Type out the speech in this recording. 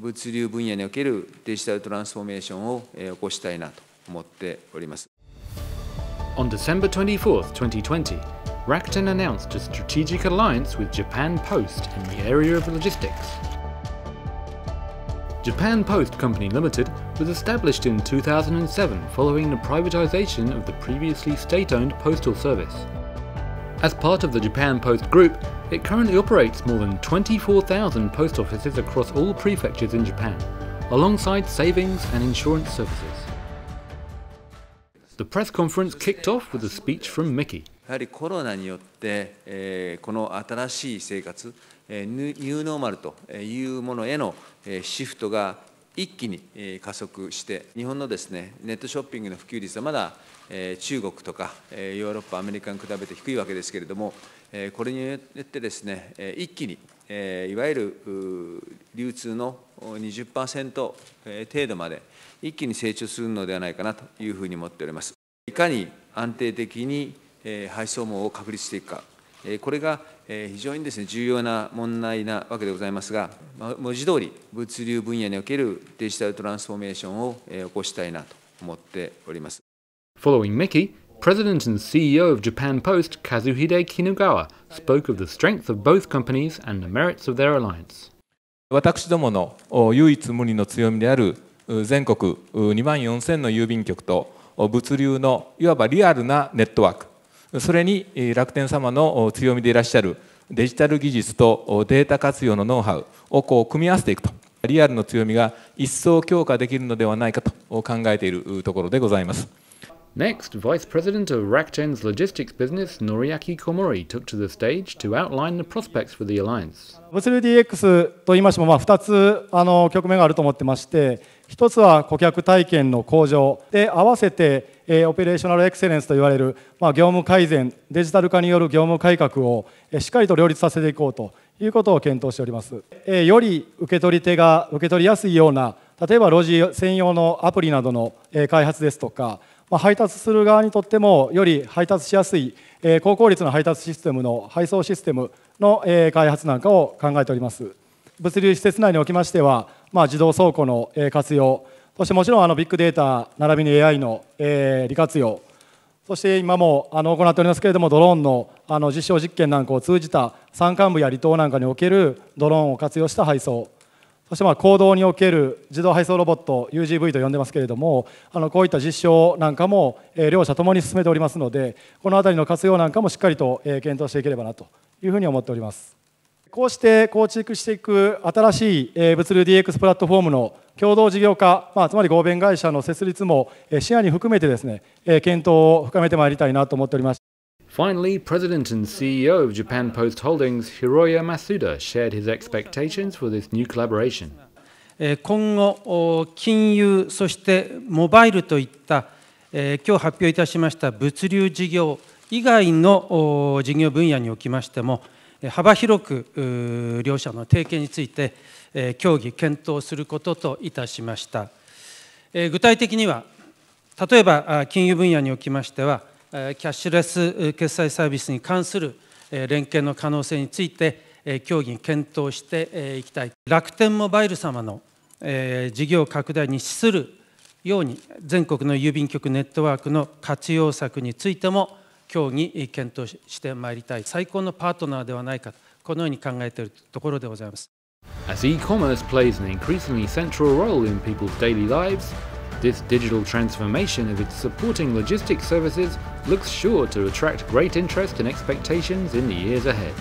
物流分野におけるデジタルトランスフォーメーションを起こしたいなと思っております。On December 24, 2020, Rakuten announced a strategic alliance with Japan Post in the area of logistics. Japan Post Company Limited was established in 2007 following the privatization of the previously state-owned postal service. As part of the Japan Post Group, it currently operates more than 24,000 post offices across all prefectures in Japan, alongside savings and insurance services. The press conference kicked off with a speech from Mickey. やはりコロナによって、え、この新しい生活、ニューノーマルというものへのシフトが一気に加速して、日本のですねネットショッピングの普及率はまだ中国とかヨーロッパ、アメリカに比べて低いわけですけれども、これによってですね一気にいわゆる流通の20%程度まで一気に成長するのではないかなというふうに思っております。いかに安定的に配送網を確立していくか、これが非常にですね重要な問題なわけでございますが、文字通り物流分野におけるデジタルトランスフォーメーションを起こしたいなと思っております。Following Mickey, President and CEO of Japan Post, Kazuhide Kinugawa, spoke of the strength of both companies and the merits of their alliance. 私どもの唯一無二の強みである全国2万4000の郵便局と物流のいわばリアルなネットワークそれに楽天様の強みでいらっしゃるデジタル技術とデータ活用のノウハウをこう組み合わせていくとリアルの強みが一層強化できるのではないかと考えているところでございます。Next, Vice President of Rakten's logistics business, Noriaki Komori, took to the stage to outline the prospects for the alliance. 物流 DX と言いましても、まあ、2つあの局面があると思ってまして、1つは顧客体験の向上で、合わせて、えー、オペレーショナルエクセレンスと言われる、まあ、業務改善、デジタル化による業務改革を、えー、しっかりと両立させていこうということを検討しております。えー、より受け取り手が受け取りやすいような、例えば路地専用のアプリなどの開発ですとか、ま、配達する側にとってもより配達しやすい、え、高効率の配達システムの配送システムの、え、開発なんかを考えております。物流施設内におきましては、まあ、自動倉庫の、え、活用そしてもちろんあのビッグデータ並びに AI の、え、利活用そして今もあの行っておりますけれどもドローンのあの実証実験なんかを通じた山間部や離島なんかにおけるドローンを活用した配送そしてまあ行動における自動配送ロボット UGV と呼んでますけれどもあのこういった実証なんかも両者ともに進めておりますのでこの辺りの活用なんかもしっかりと検討していければなというふうに思っております。こうして構築していく新しい物流 DX プラットフォームの共同事業化、まあ、つまり合弁会社の設立も視野に含めてですね検討を深めてまいりたいなと思っております。Finally, President and CEO of Japan Post Holdings, Hiroya Masuda, shared his expectations for this new collaboration. 今後、金融、そしてモバイルといった、今日発表いたしました物流事業以外の事業分野におきましても、幅広く両者の提携について協議、検討することといたしました。具体的には、例えば金融分野におきましては、キャッシュレス決済サービスに関する連携の可能性について協議検討していきたい楽天モバイル様の事業拡大に資するように全国の郵便局ネットワークの活用策についても協議検討してまいりたい最高のパートナーではないかとこのように考えているところでございます。As e-commerce plays an increasingly central role in people's daily lives, This digital transformation of its supporting logistics services looks sure to attract great interest and expectations in the years ahead.